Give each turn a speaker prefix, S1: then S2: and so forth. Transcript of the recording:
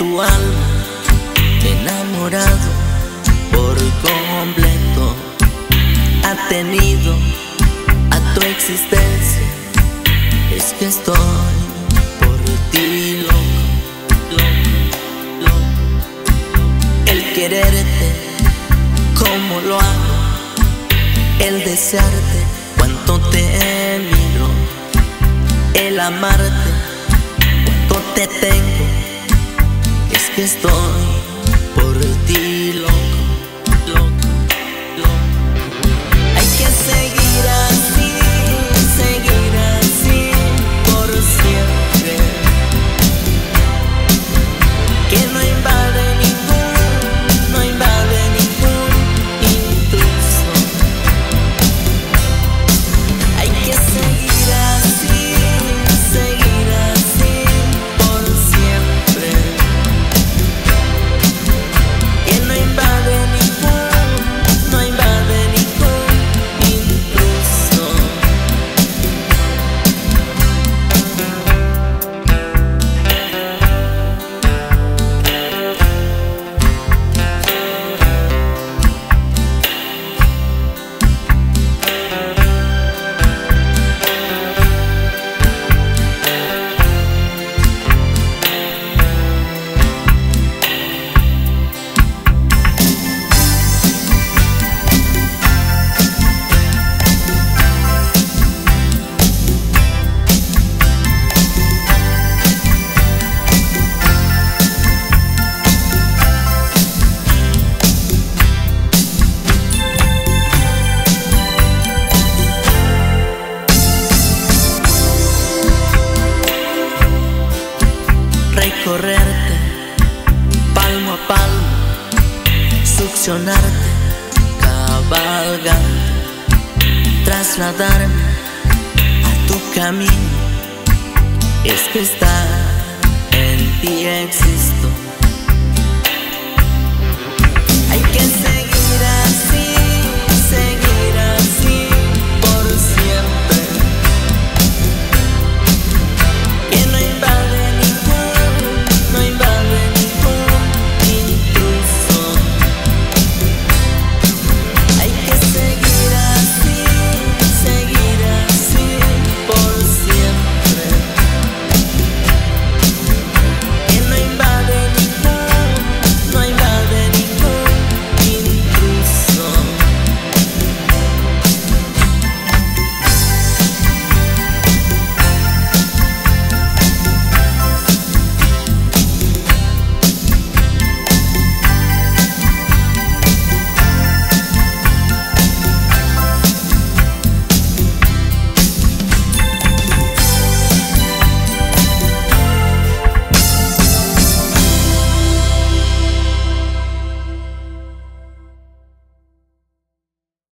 S1: tu alma, enamorado por completo, ha tenido a tu existencia. Es que estoy por ti loco, loco, loco. El quererte, como lo hago, el desearte, cuánto te miro, el amarte, cuánto te tengo que estoy. succionarte, cabalgando, trasladarme a tu camino. Es que está en ti existo.